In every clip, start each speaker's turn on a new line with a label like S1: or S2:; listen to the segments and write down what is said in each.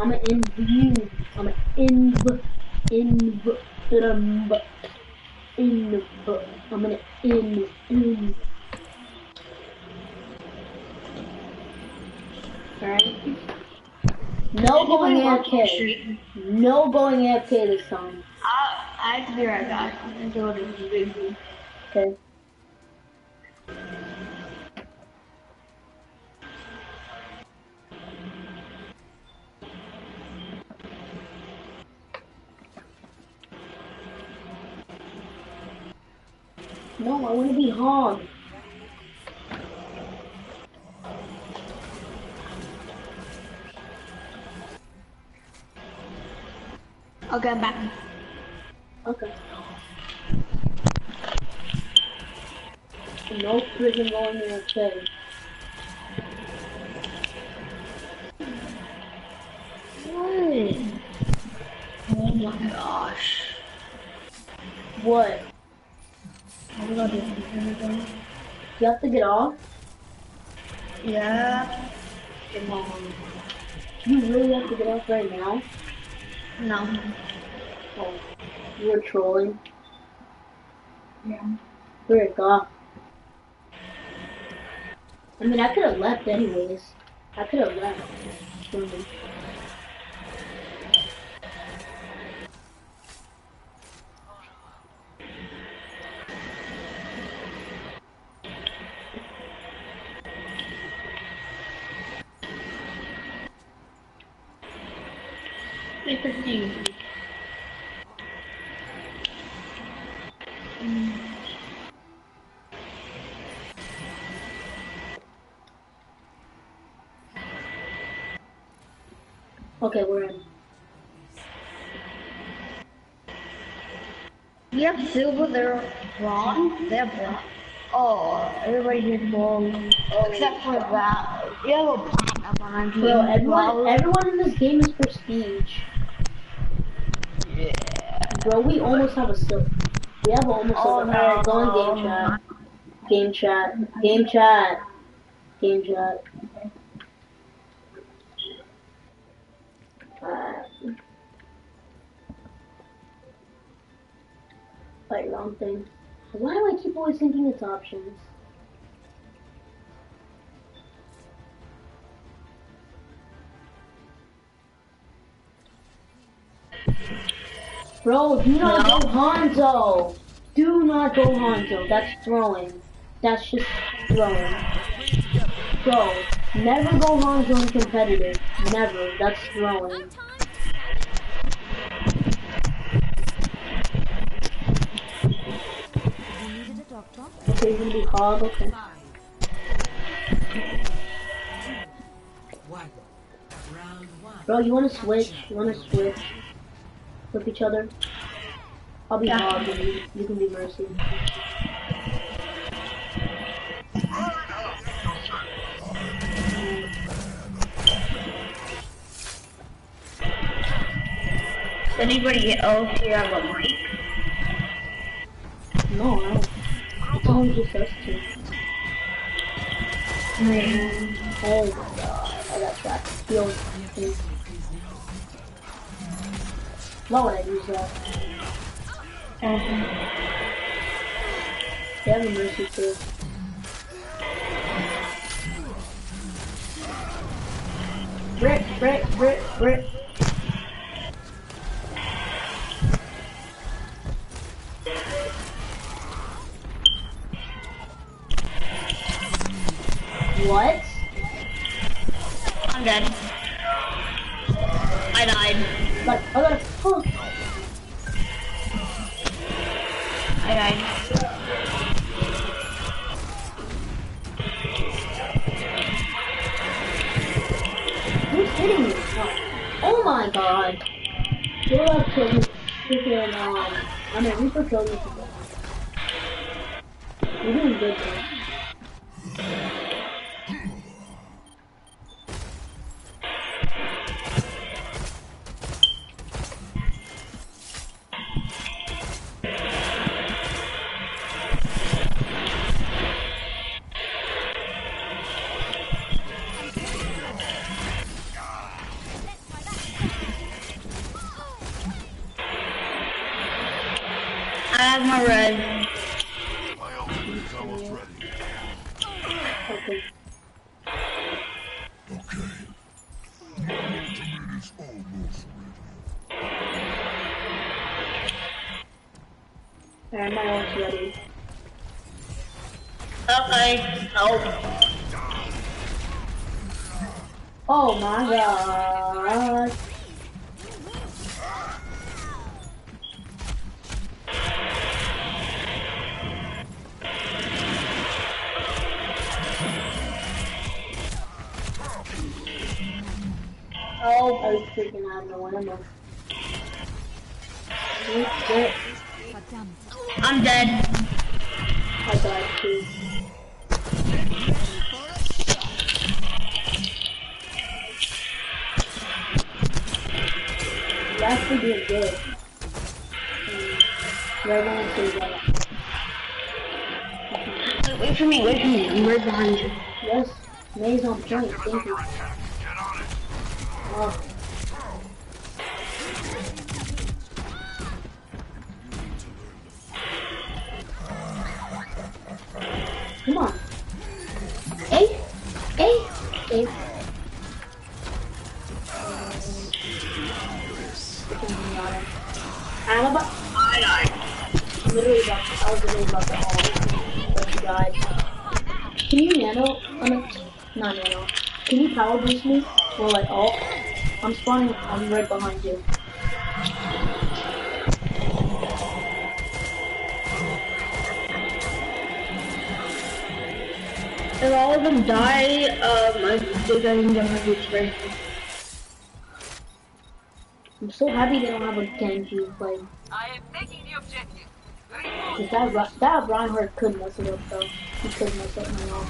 S1: I'm an inv. I'm an inv. Inv. Inv. Inv. I'm an in. In. Alright. No going AFK. No going AFK this time.
S2: I, I have to be right back. I'm gonna go to the
S1: Okay. No, I want to be hog.
S2: Okay, I'm back.
S1: Okay. No prison going AFK.
S2: What? Oh my gosh.
S1: What?
S2: I'm gonna do everything.
S1: You have to get off?
S2: Yeah. Come on.
S1: You really have to get off right now?
S2: No.
S1: Oh, you were trolling.
S2: Yeah.
S1: It go? I mean, I could have left anyways. I could have left. Mhm.
S2: Interesting.
S1: Okay, we're in.
S2: We have silver, they're bronze, they're bronze. Oh, everybody here's gold. Except for that. You have a platinum on.
S1: Bro, everyone, everyone in this game is prestige. Bro, we almost have a silver. We have almost
S2: Oh,
S1: silver. Alright, go on game chat. Game chat. Game chat. Game chat. Alright. Wait, wrong thing. Why do I keep always thinking it's options? Bro, do not
S2: No.
S1: go Hanzo. Do not go Hanzo. That's throwing. That's just throwing. Bro, never go Hanzo in competitive. Never. That's throwing. Okay, gonna be hard. Okay.
S3: One. Round one.
S1: Bro, you wanna switch? You wanna switch? With each other? I'll be
S2: Yeah.
S1: and you, you can be mercy.
S2: Does anybody else here have a mic?
S1: No, I don't. It's only just us two. Oh my god, I got trapped. Heal. Why would I use that? They have a mercy too. Brick, brick, brick, brick. What?
S2: I'm dead. I died.
S1: Like, I oh,
S2: I died.
S1: who's hitting me? Oh my god. You're like killing freaking, um, I mean, Reaper killed me. You're doing good though. Ready.
S2: Okay. Oh.
S1: Oh my god. Oh, I was freaking out of no ammo. Shit,
S2: I'm dead.
S1: I died too. You're actually good. Um, You're to well.
S2: Wait for me, wait for me. I'm right behind you.
S1: Yes, Mei's on point, thank you. Oh. I'm right behind you.
S2: If all of them die, um, I think I can get my ready.
S1: I'm so happy they don't have a Genji playing.
S3: I am taking the objective.
S1: That that Reinhardt could mess it up though. He could mess up my ult.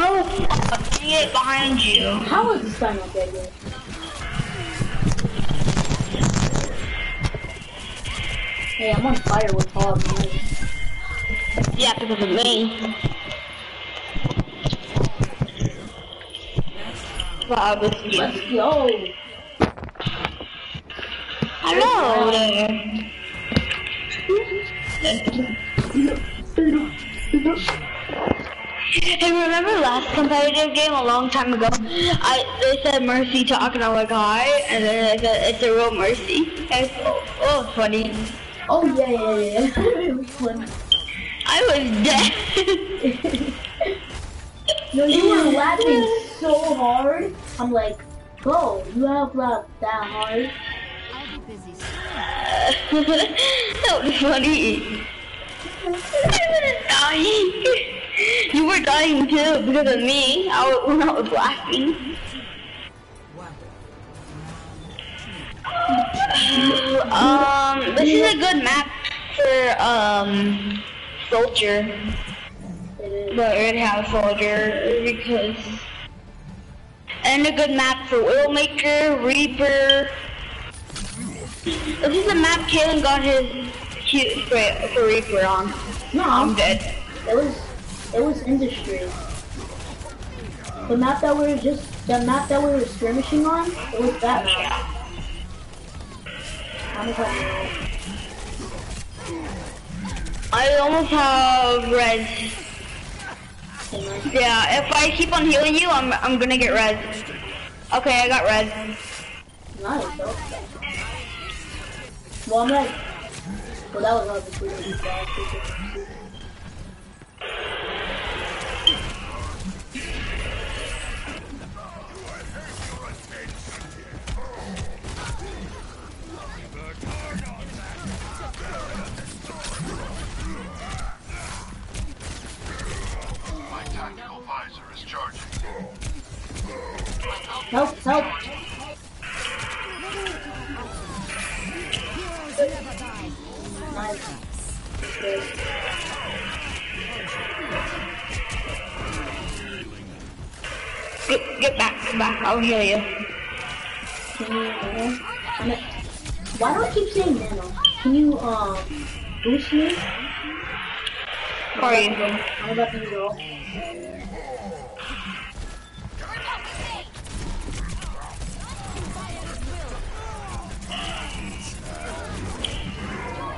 S2: Oh, fuck, dang it, behind you.
S1: How is this guy not dead yet? Hey, I'm on fire with all of mine.
S2: Yeah, because of me. Wow, this is
S1: Let's go.
S2: Hello there. Hey, remember last competitive game a long time ago? I they said mercy talk and I'm like hi, and then I said it's a real mercy. And oh, oh, funny.
S1: Oh yeah, yeah, yeah. it was fun.
S2: I was dead.
S1: No, you were laughing so hard. I'm like, bro, you have laughed that hard.
S2: that was funny. Dying. You were dying too because of me. I was, when I was laughing. um, this is a good map for um soldier,
S1: It
S2: but Red House soldier because, and a good map for Widowmaker, Reaper. This is a map Kalen got his cute for, for Reaper on.
S1: No,
S2: I'm dead.
S1: It was it was industry. The map that we were just the map that we were skirmishing on, it was that map.
S2: I almost have red. Yeah, if I keep on healing you, I'm I'm gonna get red. Okay, I got red.
S1: Nice. Well I'm like well that was obviously really bad.
S4: My tactical visor is charging.
S1: Help, help!
S2: Get back, get back, I'll hear you.
S1: Why do I keep saying nano? Can you, uh, boost me?
S2: For you.
S1: I'm about to go.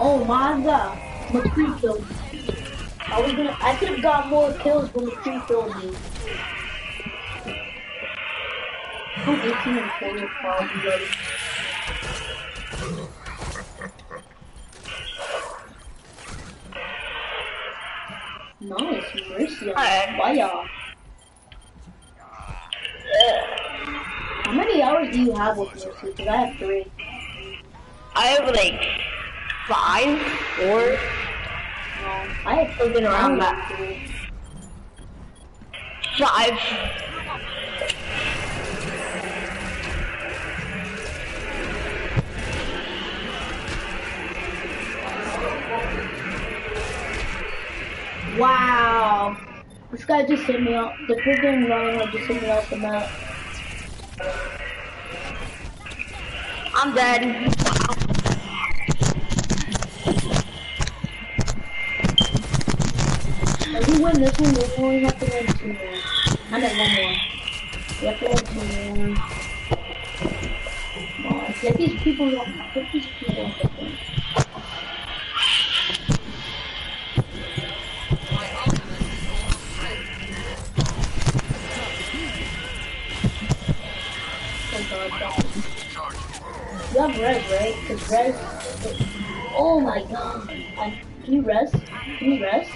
S1: Oh my god, McCree killed me. I was gonna, I could've got more kills when McCree killed me. I'm 18 and 20 probably ready. Nice, Mercy on
S2: Alright.
S1: fire. How many hours do you have with Mercy? Because I have three.
S2: I have like five, four.
S1: Um, I have
S2: Something around that. Five.
S1: Wow. This guy just hit me off. The freaking rhino just hit me off the map.
S2: I'm dead.
S1: If we win this one, we only have to win two more. I meant one more. We have to win two more. Come on, get these people off. Get these people off the thing. Oh god, God. Have res, right? Cause res. Oh my god. I, can you res? Can you res?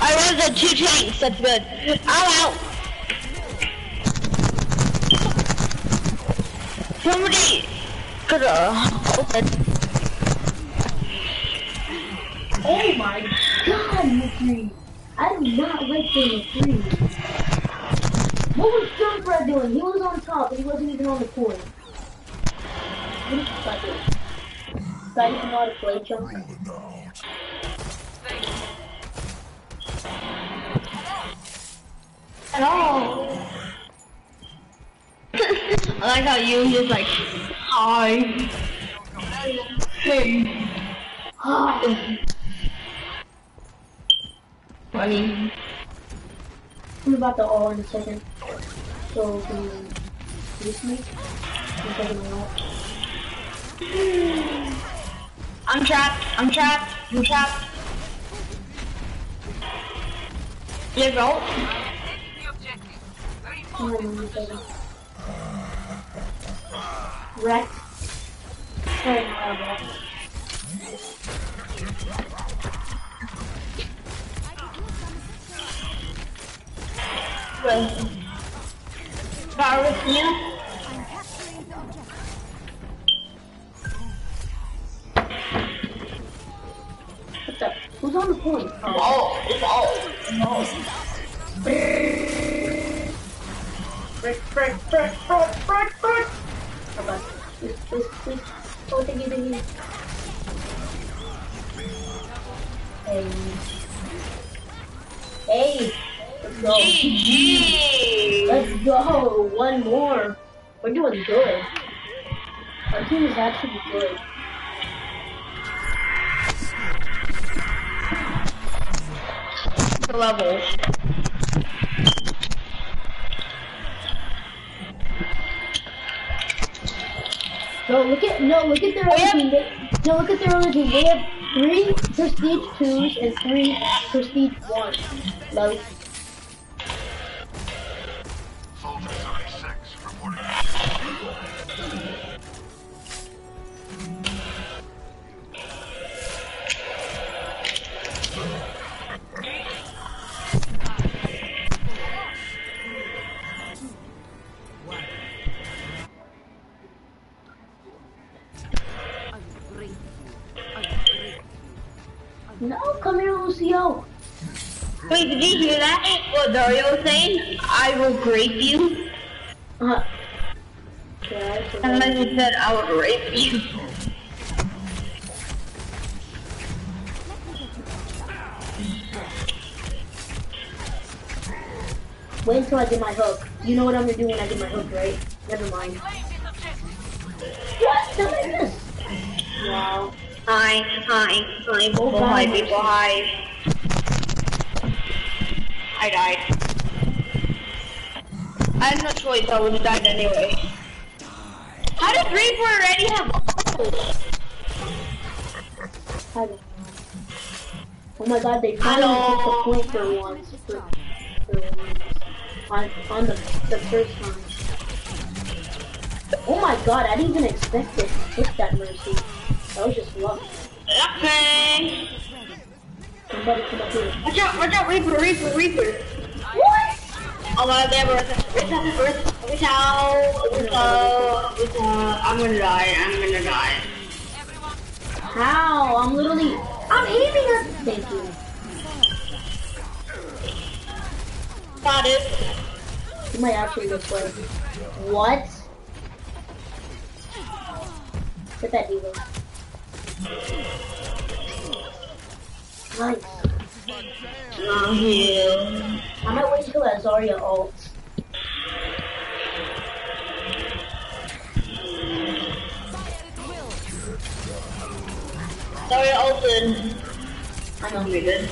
S2: I was at two tanks. That's good. I'm out. Somebody could have opened.
S1: Oh my god, McCree! I do not like the McCree. What was Junkrat doing? He was on top and he wasn't even on the point. What is this guy doing? This guy doesn't know how to play junk.
S2: At all. I like how you just like, hi. Hey. Funny.
S1: I'm about to all in a second. So can you use me? I'm
S2: trapped. I'm trapped. I'm trapped. You
S3: position.
S1: Wreck. Sorry, my and three prestige one. Like, no, come here, Lucio.
S2: Wait, did you hear that? What Dario was saying? I will rape you.
S1: Uh, yeah,
S2: And
S1: what
S2: then he said I will rape you.
S1: Wait until I get my hook. You know what I'm gonna do when I get my hook, right? Never mind.
S3: Claim this objective.
S1: What? Look at this. Wow.
S2: Hi, hi, hi, people,
S1: Oh,
S2: hi, people, hi. I died. I had no choice, I would have died anyway. How did Reaper already have
S1: I don't know. Oh my god, they finally took the point for once. For, for once. On, on the, the first time. Oh my god, I didn't even expect it to hit that mercy. That was just luck.
S2: Okay.
S1: Somebody come up here.
S2: Watch out, watch out, Reaper, Reaper, Reaper.
S1: What?
S2: Oh my god, they have a Rita, Rita, Rita, Rita. I'm gonna die, I'm gonna die.
S1: How? I'm literally, I'm aiming at, thank you.
S2: Got it.
S1: You might actually look like, what? Get that D.Va. Nice.
S2: Oh, yeah.
S1: I might wait till Azaria ults.
S2: Sorry, open.
S1: I know.
S2: You're good.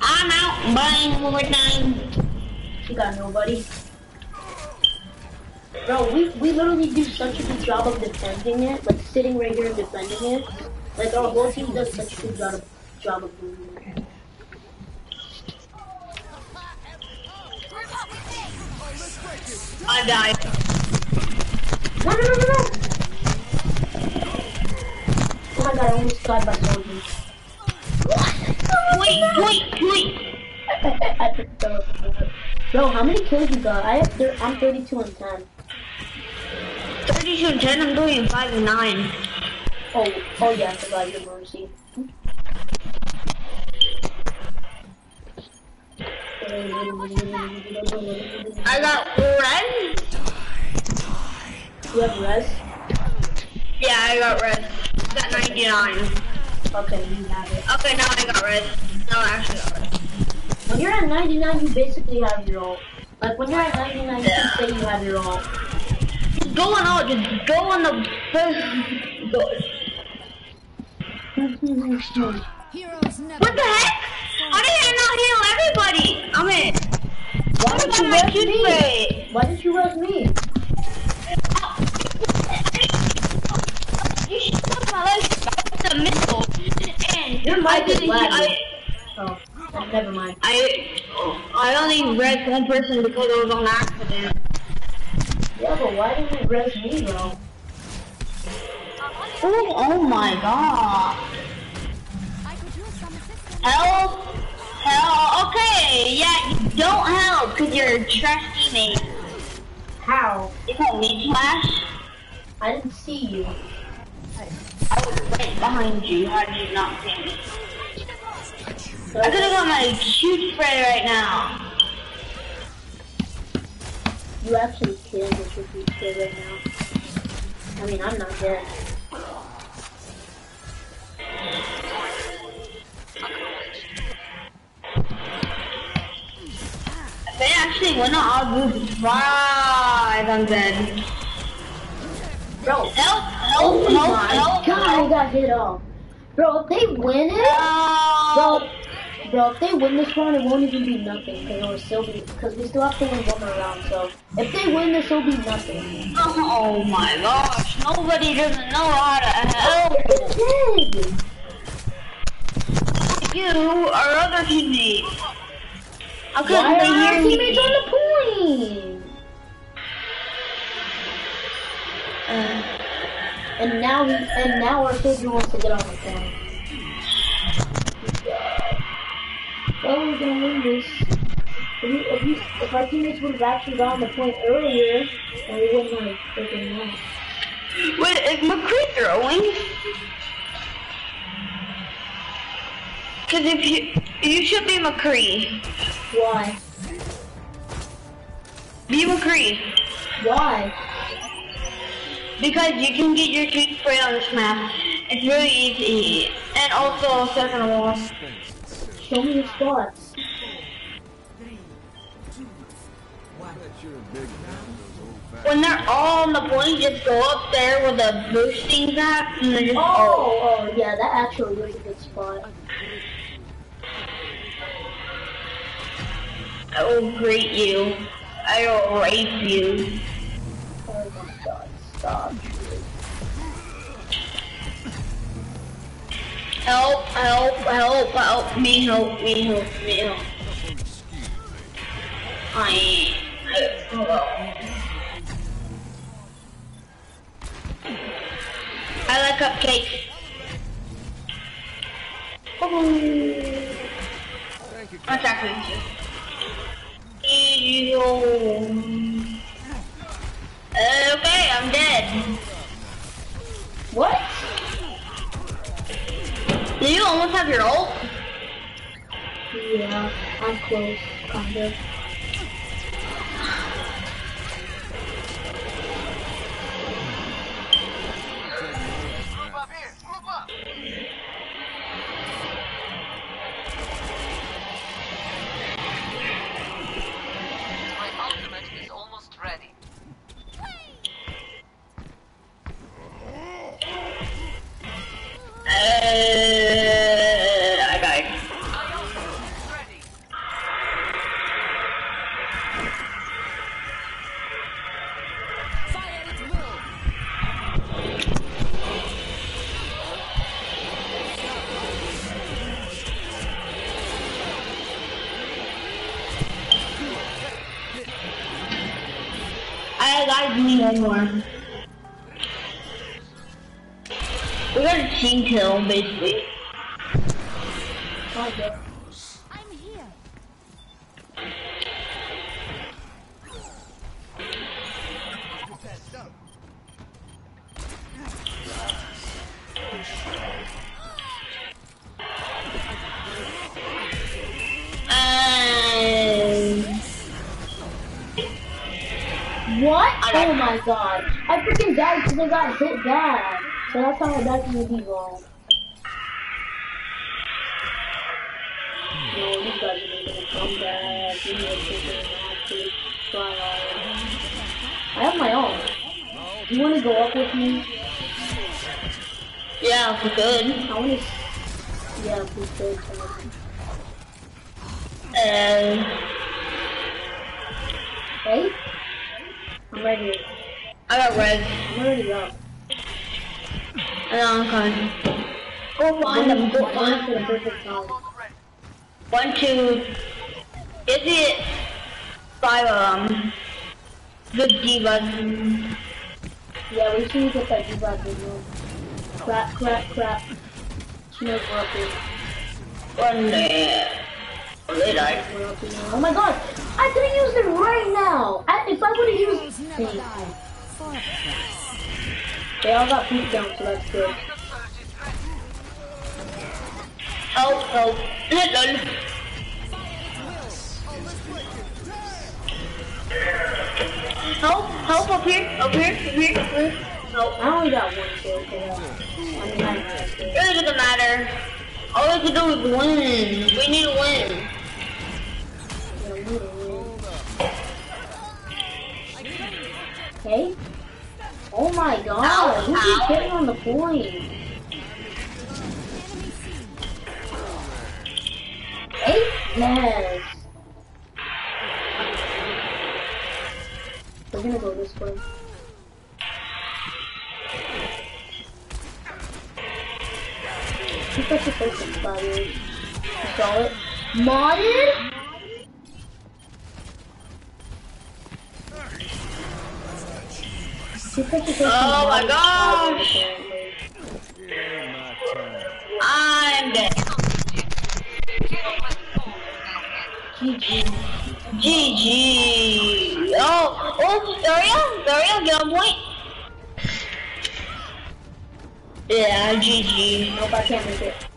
S2: I'm out buying more time.
S1: She got nobody. Bro, we, we literally do such a good job of defending it, like sitting right here and defending it. Like our whole team does such a good job of, job of doing it.
S2: I died.
S1: No, no, no, no, no! Oh my god, I almost died by soldiers.
S2: Wait, wait, wait.
S1: I up. Bro, how many kills you got? I have I'm 32 and 10.
S2: 32 and 10, I'm doing 5 and 9.
S1: Oh, oh yeah, I forgot your mercy.
S2: I got red.
S1: You have res?
S2: Yeah, I got red. Got 99.
S1: Okay, you have it.
S2: Okay, now I got red. No, I actually got red.
S1: When you're at 99, you basically have your ult. Like when you're at 99, you can say you have your ult.
S2: Just go on just go on the first. What the heck? How did I not heal everybody? I'm in.
S1: Why did you rush me?
S2: spray?
S1: Why did you rush me?
S2: You should put my life back to missile. And
S1: Your
S2: I didn't. I,
S1: Oh, never mind.
S2: I, I only read one person because it was on accident.
S1: Yeah, but why didn't you res me, bro?
S2: Oh, oh my god.
S5: I could use some assistance.
S2: Help! Help! Okay, yeah, you don't help because you're a trash teammate.
S1: How?
S2: You call me trash?
S1: I didn't see you.
S2: I was right behind you. How did you not see me? I could have got my cute spray right now.
S1: You actually killed your beat kid right now. I mean, I'm not dead.
S2: If they actually win, I'll do right. I'm dead.
S1: Bro,
S2: Help! Help!
S1: oh
S2: help!
S1: my
S2: help!
S1: god, I got hit off. Bro, if they win it,
S2: Help!
S1: bro, bro, if they win this round, it won't even be nothing because it'll still be because we still have to win one more round. So if they win this, it'll be nothing.
S2: Oh my gosh! Nobody doesn't know how to help. You or other teammates. How
S1: Why
S2: couldn't they hear me?
S1: teammates on the point?
S2: Uh,
S1: And now he, and now our soldier wants to get on the point. Well, we're gonna win this. If, we, if, we, if our teammates would have actually gotten the point earlier, then we wouldn't have freaking won.
S2: Wait, is McCree throwing? Because if you you should be McCree.
S1: Why?
S2: Be McCree.
S1: Why?
S2: Because you can get your cheat spray on this map. It's really easy. And also, second of all,
S1: Show me your spots.
S2: when they're all on the point, just go up there with a boosting zap and then just
S1: Oh, oh, yeah, that actually was a good spot.
S2: I will greet you. I will rape you.
S1: Oh God.
S2: Help, help, help, help me, help me, help me, help. I, I, I like cupcakes. Oh. I'm attacking you. Okay, I'm dead.
S1: What?
S2: Do you almost have your ult?
S1: Yeah, I'm close, kind of.
S4: Move up here. Move up.
S2: Uh, I.
S5: Fire at will.
S2: I me We got a team kill, basically.
S1: Kind.
S5: I'm here.
S2: Um,
S1: What? Oh my god. I freaking died because I got hit bad. So that's how from the default. No, these guys are making a comeback. We need to take it back try hard. I have my own. Do you want to go up with me?
S2: yeah, if we could.
S1: I want to. Yeah, if we could.
S2: Um,
S1: Hey? I'm ready.
S2: I got red.
S1: I'm already up.
S2: And I'm coming. Go find them. Go
S1: One
S2: find
S1: for the perfect time.
S2: One, two. Is it five of them? The divas.
S1: Yeah, we should get that debuff video. Crap, crap, crap. She knows we're up here.
S2: One there. Oh, they died.
S1: We're up here. Oh my god! I could have used it right now! I, if I would have
S5: Heroes
S1: used...
S5: never
S1: they all got beat down, so that's good.
S3: The surge is ready.
S2: Help, help. Lol. Help, help up here, up here, up here, up here. Help.
S1: I only got one kill for that. I mean, I didn't have to.
S2: It doesn't matter. All we have to do is win. We need to win.
S1: Yeah, we need to win. Okay? Oh my god,
S2: Ow,
S1: who
S2: ow.
S1: getting on the point? Eight? Yes. We're gonna go this way. Keep us the first inspired. You saw it? Modded? Keep us the first
S2: Oh my gosh. I'm dead.
S1: GG.
S2: GG. Oh, oh, Dario, Dario, get on point. Yeah, GG.
S1: Nope, I can't make it.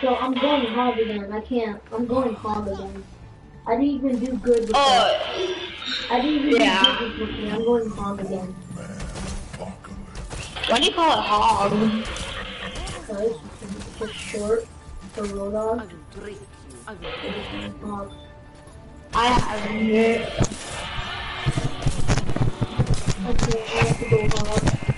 S1: So I'm going hog again. I can't. I'm going hog again. I didn't even do good with that.
S2: Oh,
S1: I didn't even
S2: yeah.
S1: do good with me. I'm going hog again.
S2: why do you call it hog?
S1: Because it's just short for road dog. Hog.
S2: I have it.
S1: Okay, I have to go hog.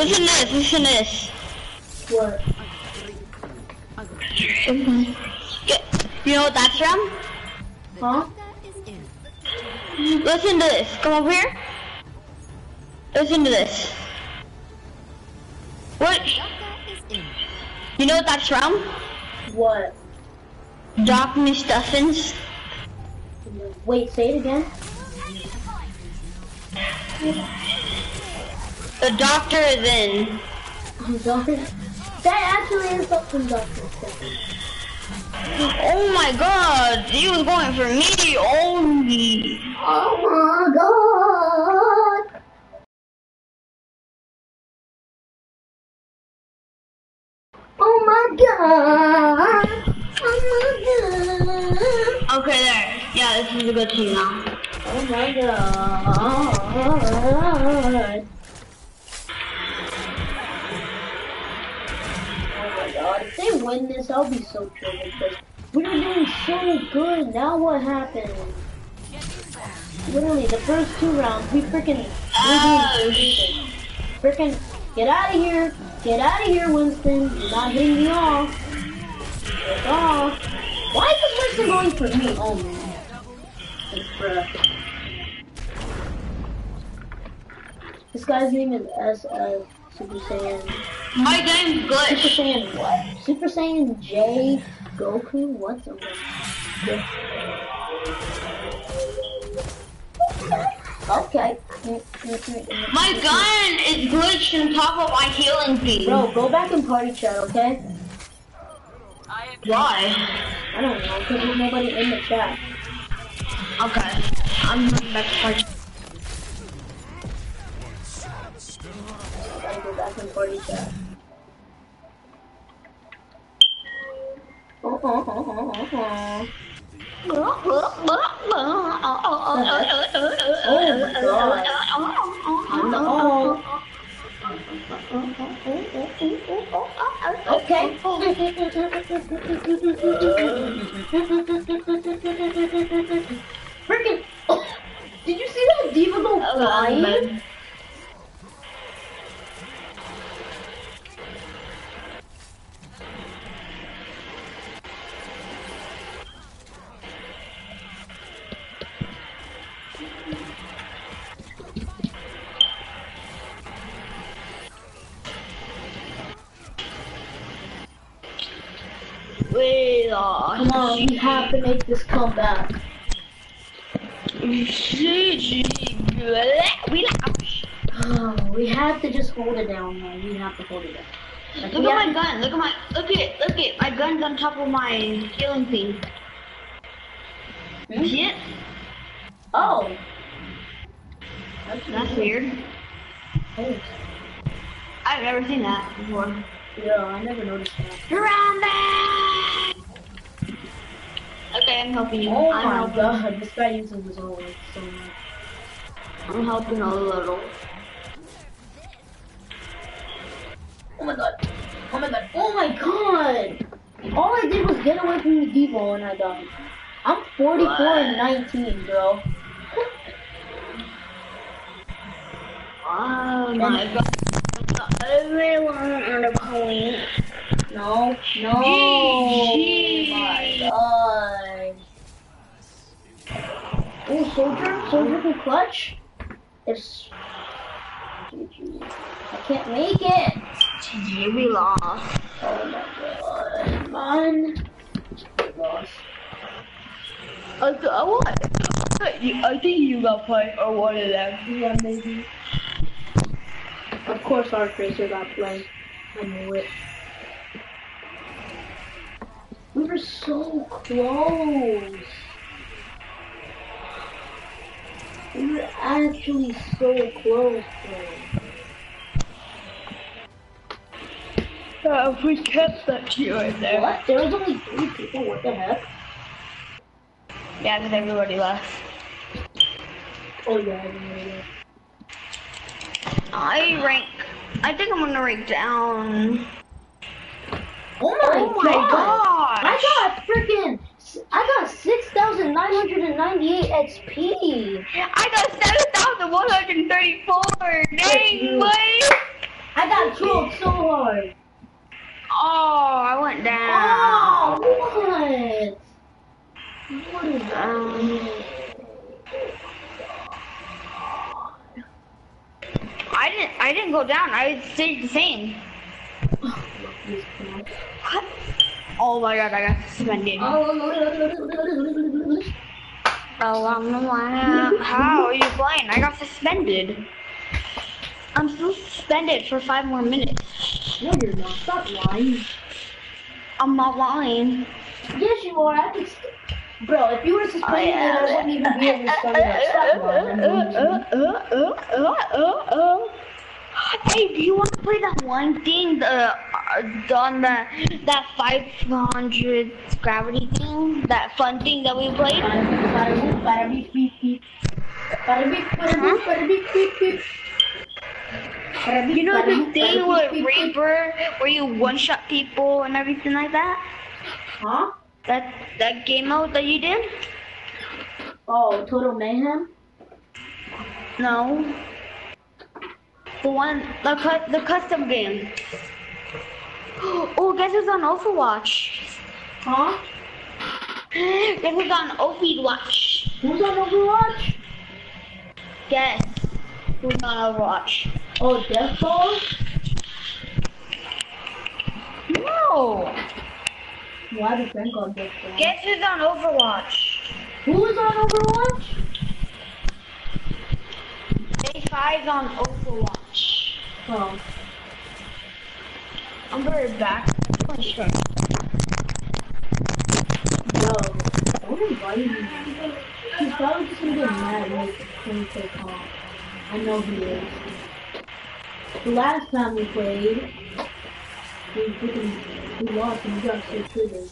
S2: Listen to this, listen to this.
S1: What?
S2: Get, you know what that's from?
S1: Huh?
S5: That is in.
S2: Listen to this. Come over here. Listen to this. What?
S5: That is in.
S2: You know what that's from?
S1: What?
S2: Doc McStuffins.
S1: Wait, say it again.
S2: The doctor is in.
S1: Oh, doctor. That actually is something Doctor.
S2: Oh my god, he was going for me only.
S1: Oh my god! Oh my god! Oh my god!
S2: Okay, there. Yeah, this is a good team now.
S1: Oh my god! Win this, I'll be so triggered because we were doing so good. Now what happened? Literally, the first two rounds, we freaking
S2: Oh,
S1: freaking get out of here! Get out of here, Winston! You're not hitting me off. Get off! Why is this Winston going for me? Oh man, bruh. This guy's name is S uh, Super Saiyan.
S2: My game's
S1: Super
S2: glitched.
S1: Saiyan what? Super Saiyan J Goku? What the? Okay.
S2: My gun is glitched on top of my healing thing.
S1: Bro, go back in party chat, okay?
S2: Why?
S1: I don't know, because there's nobody in the chat.
S2: Okay. I'm going back to party.
S1: Gotta go back in party chat. Oh, oh, oh, oh, oh, oh. Oh my god. I'm the oh. Okay. Freaking. Oh, did you see that D.Va go flying?
S2: Wait, uh,
S1: Come on, we have to make this comeback. Oh, we have to just hold it down, man. We have to hold it down. Like,
S2: Look at my gun. Look at my. Look at. Look at my gun's on top of my healing thing.
S1: Hmm? Oh.
S2: That's weird.
S1: Oh,
S2: I've never seen that before.
S1: Yeah, I never noticed that.
S2: Around that. Okay, I'm helping you.
S1: Oh
S2: I'm
S1: my
S2: helping.
S1: god, this guy uses his own so much.
S2: I'm helping a little.
S1: Oh my god. Oh my god. Oh my god. All I did was get away from the D.Va and I died. I'm 44 and 19, bro.
S2: Oh my god. Everyone on the
S1: No, no. Oh my god. Oh, soldier, soldier can clutch. It's I can't make it.
S2: GG, we lost.
S1: Oh my god, man. We lost.
S2: I, I, want, I think you got play or one of them.
S1: Yeah, maybe. Of course, our Tracer got play. I knew it. We were so close. We were actually so close, bro.
S2: Uh, we kept that you right there.
S1: What? There was only three people. What the heck?
S2: Yeah, because everybody left.
S1: Oh yeah, I didn't know that.
S2: I rank. I think I'm gonna rank down.
S1: Oh my,
S2: Oh my
S1: god! I got freaking. I got 6,998 XP!
S2: I got 7,134! Dang, boy!
S1: I got rolled so hard.
S2: Oh, I went down.
S1: Oh, what? What is that?
S2: Um, I didn't. I didn't go down. I stayed the same. What? Oh my god! I got suspended.
S1: Oh,
S2: Oh, um, wow. How are you playing? I got suspended. I'm still suspended for five more minutes.
S1: no, you're not. Stop lying.
S2: I'm not lying.
S1: Yes, you are. I can st- Bro, if you were suspended, then I wouldn't even be able to start it. Stop lying. I'm going to-
S2: Hey, do you want to play that one thing, the uh, on the that 500 gravity thing, that fun thing that we played? You know the thing with. Reaper, where you one-shot people and everything like that?
S1: Huh?
S2: That that game mode that you did?
S1: Oh, Total Mayhem?
S2: No. The one, the cu- the custom game. Oh, guess who's on Overwatch?
S1: Huh?
S2: Guess who's on Overwatch?
S1: Who's on Overwatch?
S2: Guess who's on Overwatch?
S1: Oh, Death Ball?
S2: No.
S1: Well, I have a friend called
S2: Guess who's on Overwatch?
S1: Who is on Overwatch?
S2: Day five's on Overwatch.
S1: Oh.
S2: I'm very back. Sure.
S1: Yo, don't invite me. He's probably just gonna get mad when when we play call. I know he is. The last time we played, we lost and we got so triggered.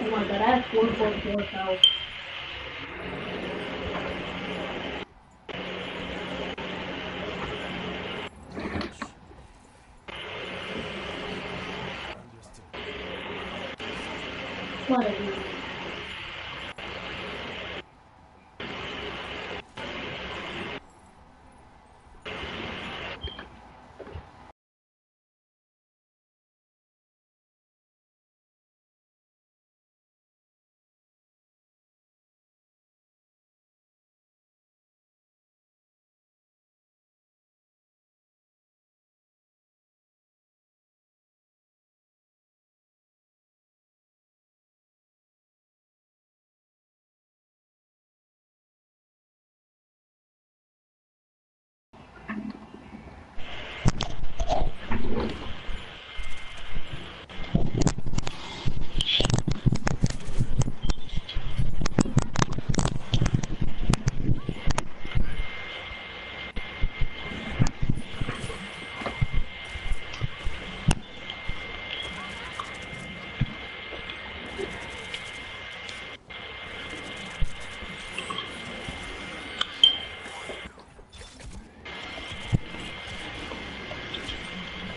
S1: Oh my god, have 4.4 health. Whatever.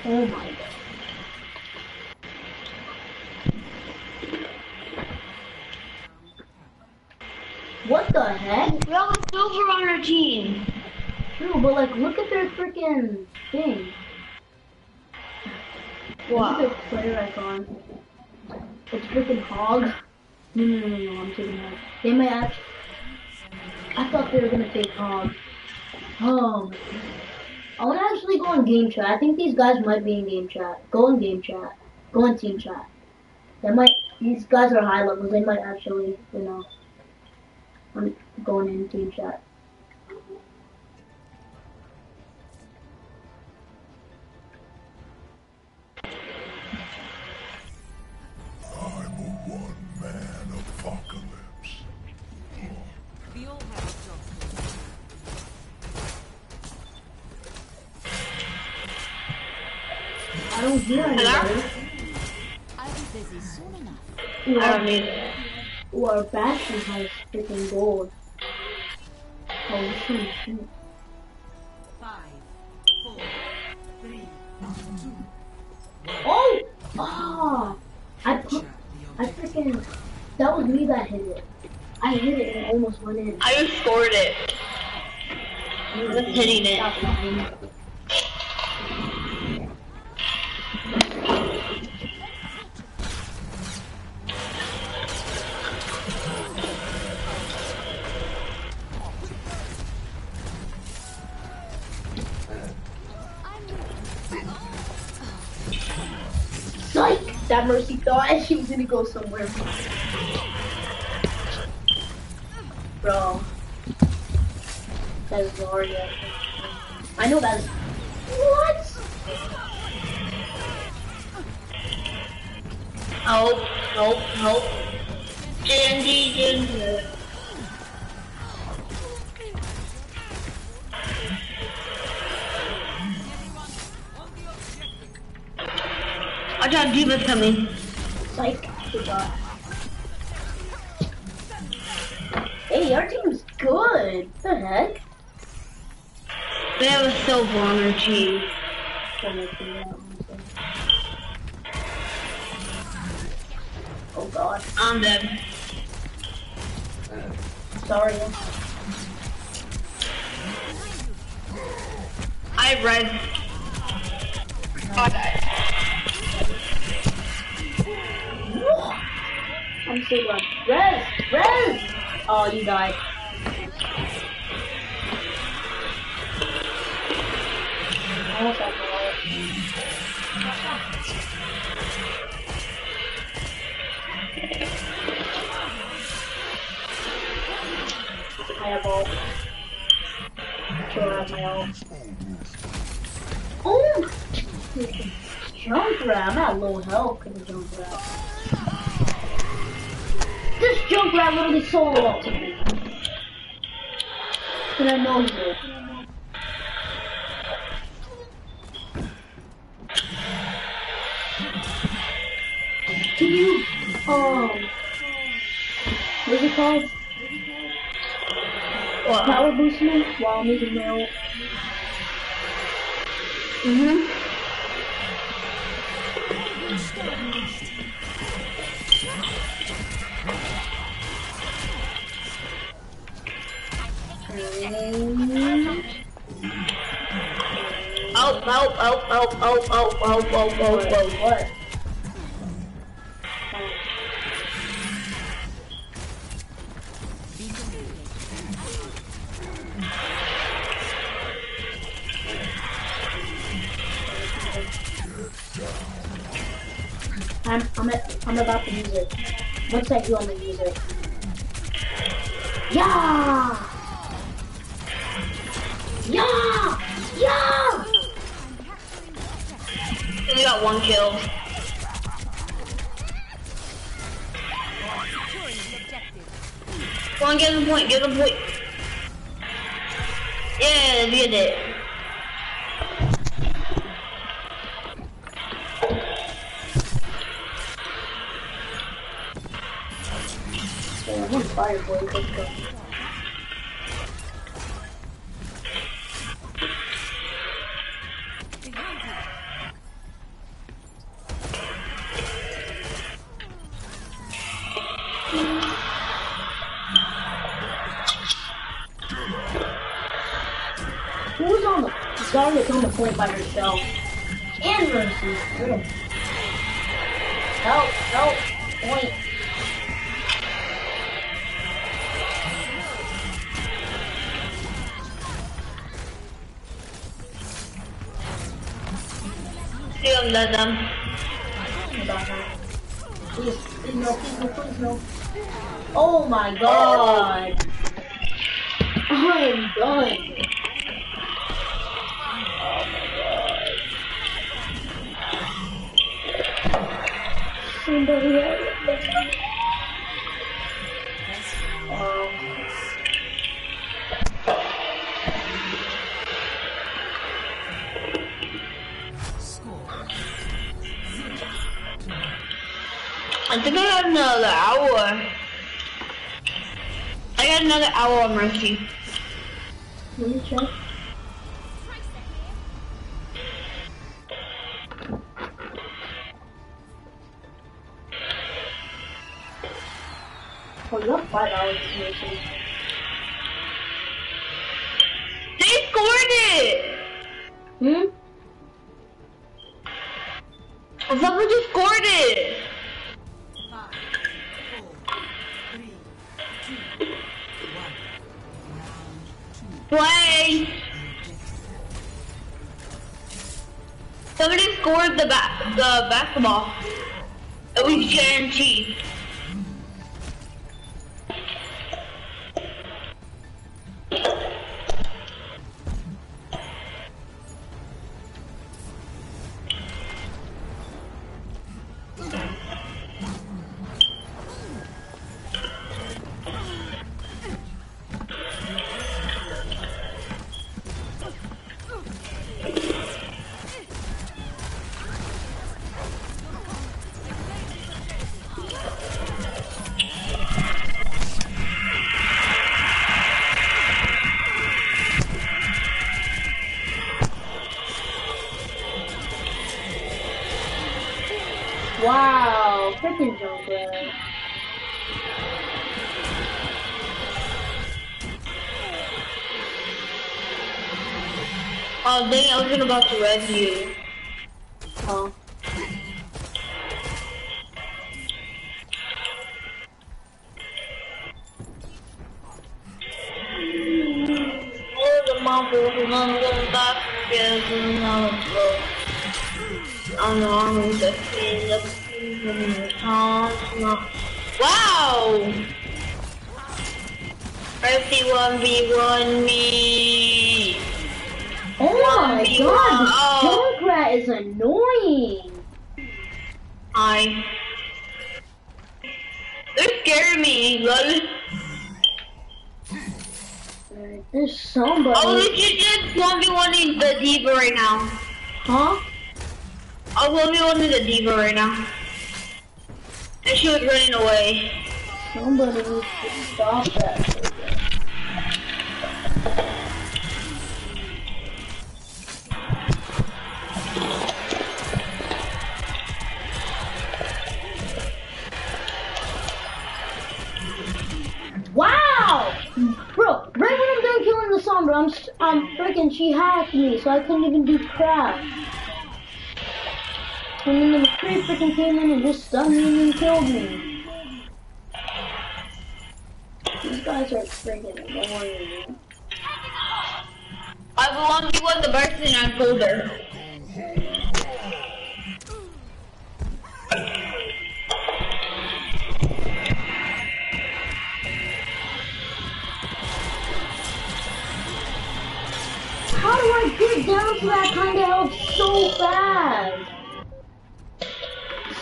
S1: Oh my god. What the heck?
S2: Silver on our team.
S1: True, but like, look at their freaking thing. Look at the player icon. It's freaking hog. No, no, no, no, I'm taking that. They might actually. I thought they were gonna take hog. Oh. I wanna actually go on game chat. I think these guys might be in game chat. Go in game chat. Go in team chat. They might. These guys are high levels. They might actually, you know. I'm going in team chat.
S6: I'm a one-man apocalypse.
S5: We all have a job to do.
S1: I don't hear anybody.
S5: I'll be busy soon enough.
S1: Ooh,
S2: I don't need it.
S1: ooh, our Bastion has freaking gold. Oh, shoot, shoot.
S5: Five, four, three, two,
S1: Oh! Ah! I I freaking, That was me that hit it. I hit it and it almost went in.
S2: I just scored it.
S1: You
S2: was hitting it.
S1: That Mercy thought she was gonna go somewhere. Bro. That is Zarya. I know that is. What?
S2: Help, help, help. Jandy, Jandy. I got D.Va's coming.
S1: Psych. Hey, our team's good. What the heck?
S2: They have a silver on their team.
S1: Oh god.
S2: I'm dead.
S1: Sorry.
S2: I. Okay.
S1: So glad. Rez! Rez! Oh, you died. I almost had wallet. I have all. Sure, I have my own. Oh! Junkrat, I'm at low health of Junkrat. Junkrat literally solo up to me. And I know he did. Can you, um, what's it called?
S2: What?
S1: Power boost me while I'm using my ult.
S2: Mm-hmm. Oh, oh, oh, oh, oh, oh, oh, oh, oh.
S1: What? I'm I'm at, I'm about to use it. Once I heal, I'm gonna use it.
S2: Point
S1: by herself? And Mercy. Help, help, point.
S2: See them, let them.
S1: Please, please no, please no, please no. Oh my god! I am done. Help. Um,
S2: I think I got another hour. I got another hour on Mercy.
S1: let me check.
S2: Basketball.
S1: Wow, freaking Junkrat.
S2: Oh dang, I was about to res you.
S1: Oh.
S2: In the D.Va right now.
S1: Huh?
S2: I was 1v1 in the D.Va right now. And she was running away.
S1: Somebody needs to stop that. She hacked me, so I couldn't even do crap. And then the freaking came in and just stunned me and killed me. These guys are freaking annoying.
S2: I was 1v1 the burst and I killed
S1: get that kind of health so fast?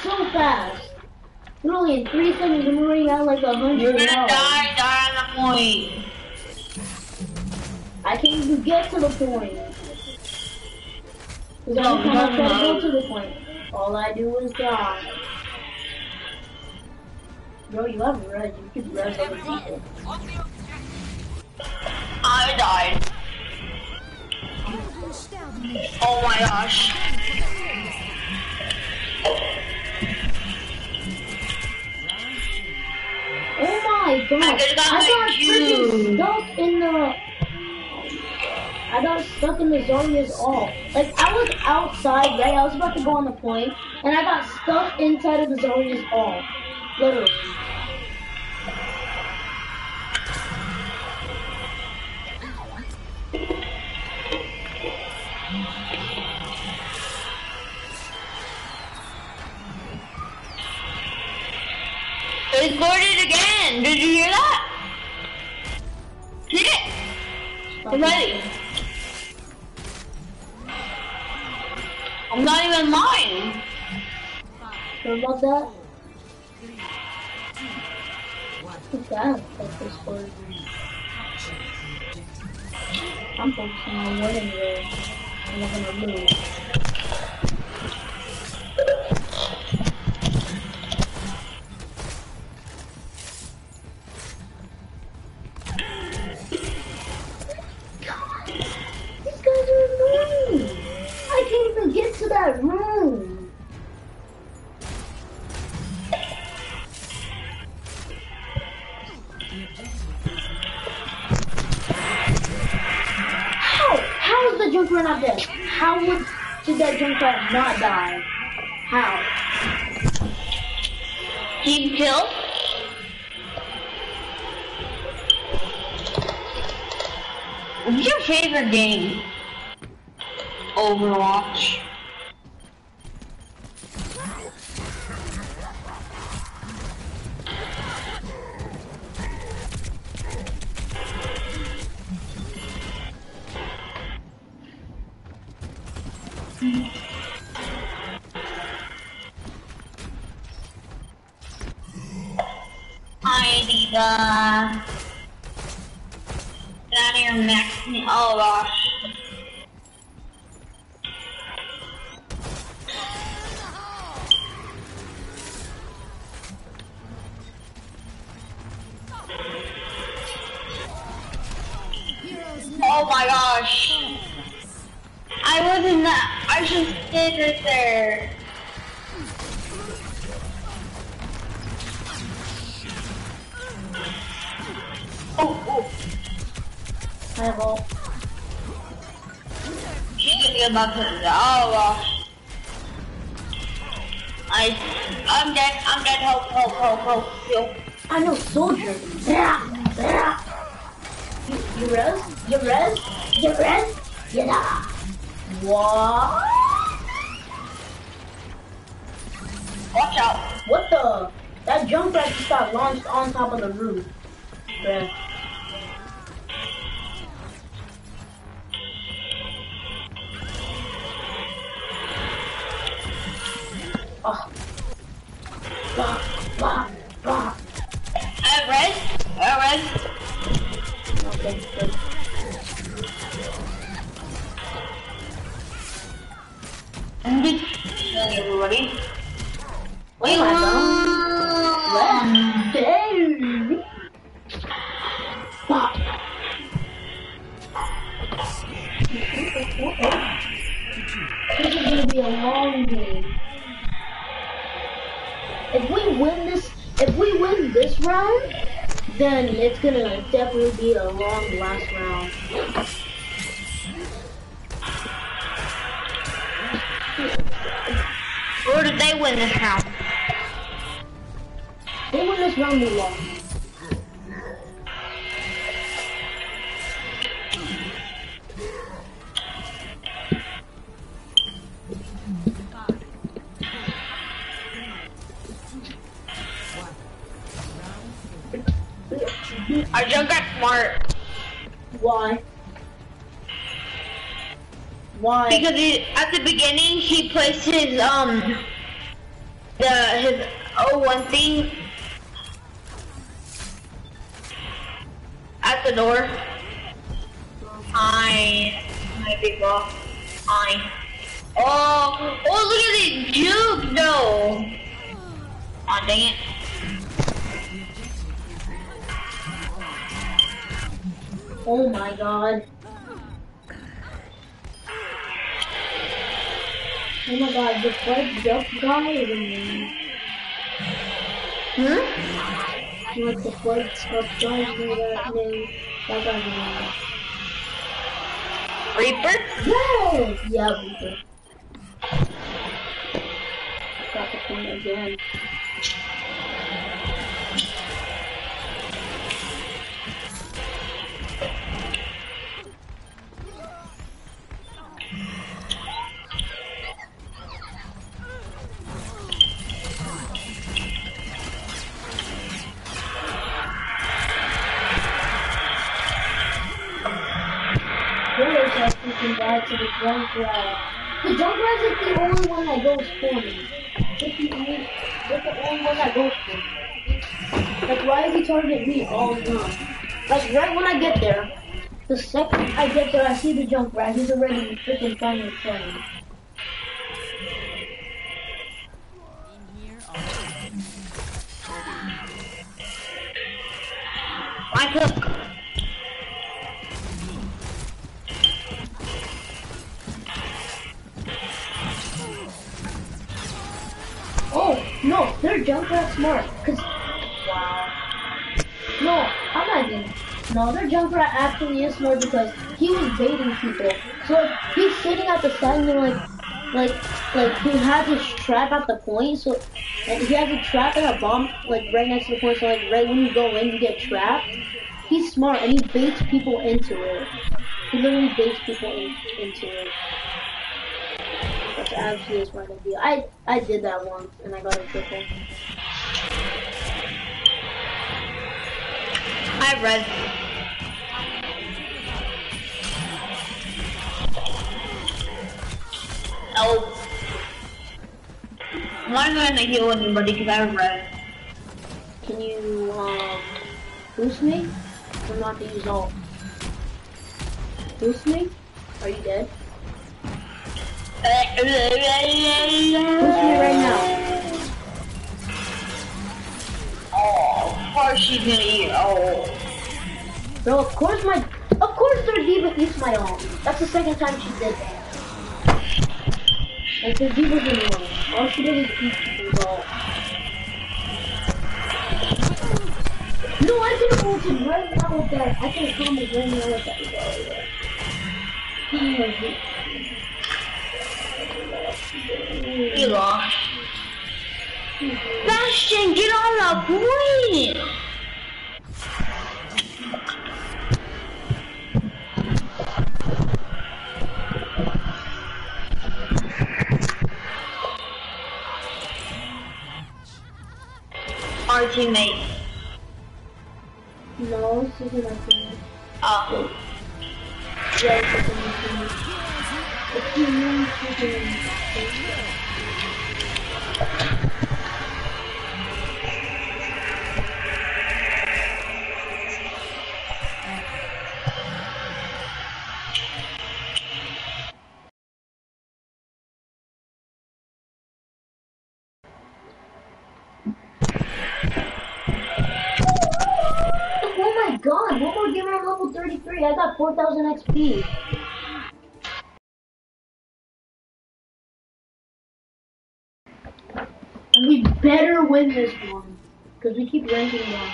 S1: So fast. Literally in three seconds, I'm already at like a hundred.
S2: You're gonna
S1: health.
S2: die, die on the point.
S1: I can't even get to the point. Because
S2: No,
S1: every time I try to go to the point, all I do is die. Bro, you have red. You res other people.
S2: I died. Oh my gosh.
S1: Oh my god!
S2: I got
S1: I got freaking stuck in the. I got stuck in the Zarya's all. Like I was outside, right? I was about to go on the plane, point, and I got stuck inside of the Zarya's all. Literally.
S2: Hear that? Hit it. I'm ready. I'm not even mine.
S1: Sure about that? What's that? That's this for. I'm focusing on winning here. I'm not gonna lose.
S2: Your She's gonna get back to the oh gosh. I I'm dead, I'm dead, help, help, help, help, yo.
S1: I know soldier. Yeah, yeah. You, you res? You res? You res? Yeah. What?
S2: Watch out.
S1: What the? That jump Junkrat just got launched on top of the roof. Bruh. It's gonna definitely be a long last round.
S2: My big boss. Hi. Oh, oh look at it, juke though. Oh dang it.
S1: Oh my god. Oh my god, the Fred Duck guy is amazing.
S2: Hmm?
S1: You like the Fred Duck guy? Know that name? That guy's amazing.
S2: Reaper?
S1: Yes! Yeah, Reaper. Got the point again. Me all the time? Like, right when I get there, the second I get there, I see the Junkrat. He's already freaking kill me.
S2: I took.
S1: Oh, no, they're Junkrat smart. Cause, wow. No, No, their jumper actually is smart because he was baiting people. So he's sitting at the side and like, like, like he has his trap at the point. So and he has a trap and a bomb like right next to the point. So like right when you go in, you get trapped. He's smart and he baits people into it. He literally baits people in, into it. That's actually a smart idea. I I did that once and I got a triple.
S2: I read. Oh. I'm not gonna heal anybody because I have red.
S1: Can you um boost me? I'm not to use ult. Boost me? Are you dead? Boost me right now.
S2: Oh, of course she's gonna eat. Oh.
S1: Bro, of course my of course their D.Va eats my ult. That's the second time she did that. She did eat people's ult. No, I could have ulted right now with that. I could have comboed right now with that.
S2: You lost. Bastion, get on the point! Our teammate.
S1: No, isn't my team.
S2: Oh.
S1: Yeah, isn't my team. It's your name, freaking- Oh 4,000 XP. And we better win this one. Because we keep ranking down.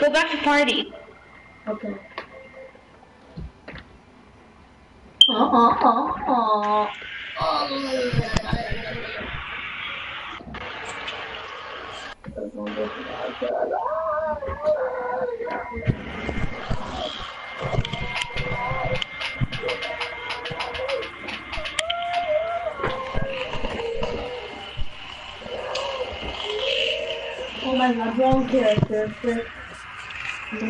S2: Go back to party.
S1: Okay. Uh uh uh uh. Oh my god, wrong character. Bro,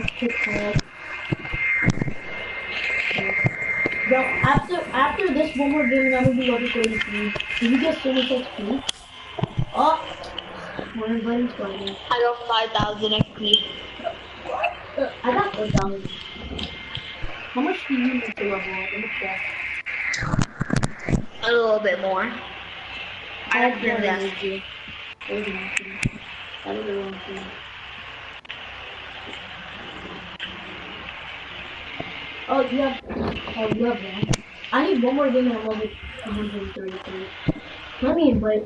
S1: after after this one more game, I'm gonna be level 33. Did you get so much XP? Oh, Spider.
S2: I got 5,000 XP.
S1: Uh, I got 4,000. How much do you need to level up? Let me check.
S2: A little bit more. I have to
S1: more
S2: invest.
S1: energy. Where's the energy? That is the wrong thing. Oh, you have. Oh, you have. I need one more game I'm level 133. Let me invite.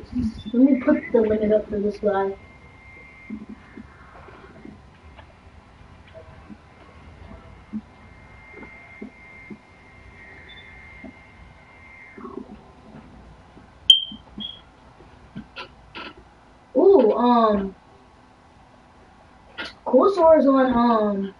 S1: Let me put the limit up for this guy. Ooh, um. Coleslaw is on, um.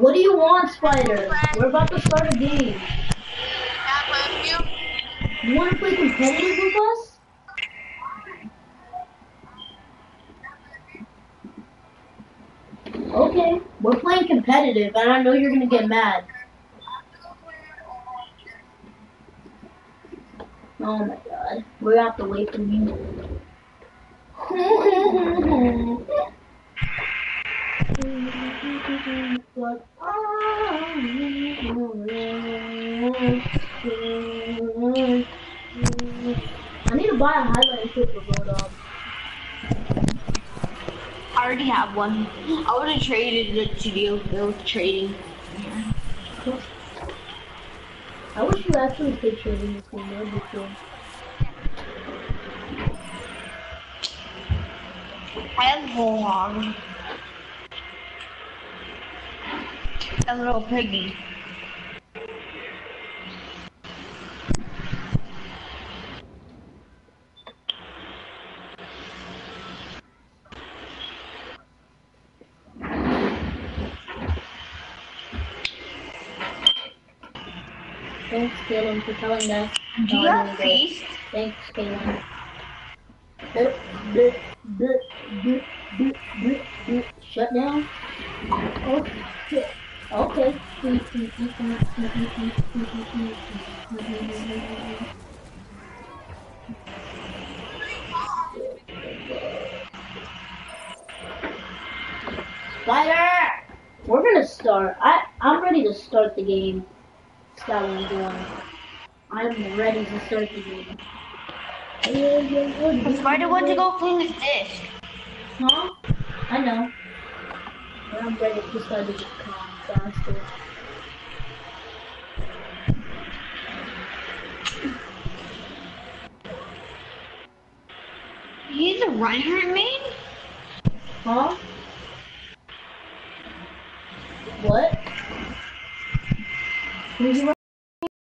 S1: What do you want, Spider? We're about to start a game.
S7: You?
S1: Want to play competitive with us? Okay, we're playing competitive, and I know you're gonna get mad. Oh my god, we have to wait for you. I need to buy a highlight kit for Bulldog.
S2: I already have one. I would have traded it to you. It was trading.
S1: I wish you actually could in this one. That would be cool.
S2: I have a whole hog. A little piggy.
S1: Thanks, Caleb, for telling that.
S2: Do you
S1: No,
S2: have feast?
S1: Thanks, Caleb. Blip, blip, blip, blip, blip, blip, blip. Shut down. Okay. Okay. Spider! We're gonna start. I I'm ready to start the game. Skylanders one. I'm ready to start the game.
S2: Spider went to go clean his dish.
S1: Huh? I know. I'm ready to start the game faster.
S2: He's a Reinhardt main?
S1: Huh? What?